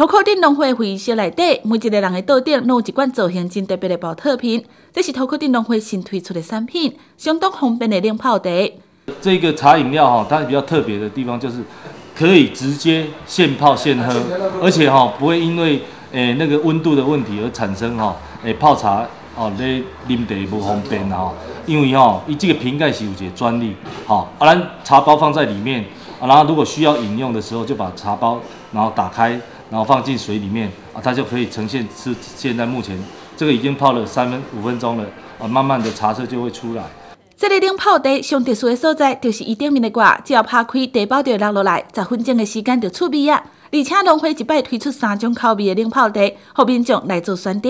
头壳顶农会会议室内底，每一个人的桌顶拢有一罐造型真特别的保特瓶，这是土库顶农会新推出的产品，相当方便的冷泡茶。这个茶饮料哈，它比较特别的地方就是可以直接现泡现喝，而且哈不会因为诶那个温度的问题而产生哈诶泡茶哦咧啉茶不方便哈，因为哈伊这个瓶盖是有一个专利，好，啊咱茶包放在里面，啊然后如果需要饮用的时候就把茶包然后打开，然后放进水里面，啊它就可以呈现是现在目前这个已经泡了三分五分钟了，啊慢慢的茶色就会出来。这个冷泡茶上特殊的所在，就是伊顶面的挂，只要拍开，茶包就落落来，十分钟的时间就出味啊！而且龙辉一摆推出三种口味的冷泡茶，后面种来做选择。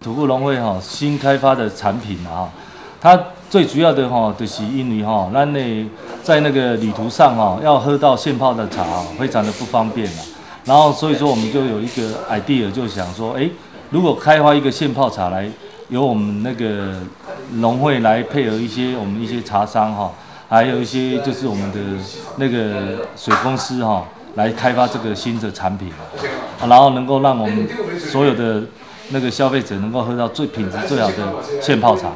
土库龙辉哈新开发的产品啊，它最主要的哈就是因为哈，咱的在那个旅途上哈，要喝到现泡的茶，非常的不方便啊。然后所以说我们就有一个 idea，就想说，哎，如果开发一个现泡茶来。由我们那个农会来配合一些我们一些茶商哈，还有一些就是我们的那个水公司哈，来开发这个新的产品，然后能够让我们所有的那个消费者能够喝到最品质最好的现泡茶。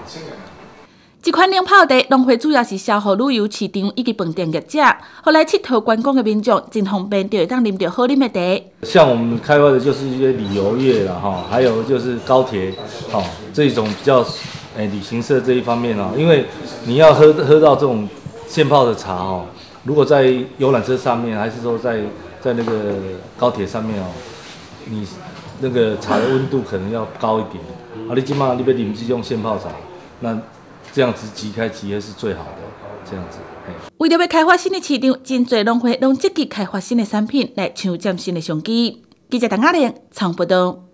这款冷泡茶，农会主要是销予旅游市场以及饭店业者，后来佚佗观光的民众真方便，就会当啉到好啉的茶。像我们开发的就是一些旅游业了哈，还有就是高铁，哈，这种比较诶旅行社这一方面啊，因为你要喝喝到这种现泡的茶哦，如果在游览车上面，还是说在在那个高铁上面哦，你那个茶的温度可能要高一点，啊，你起码你别啉这种现泡茶，那。这样子即开即合是最好的，这样子。为了要开发新的市场，真侪农会拢积极开发新的产品来抢占新的商机。记者邓亚玲，长报道。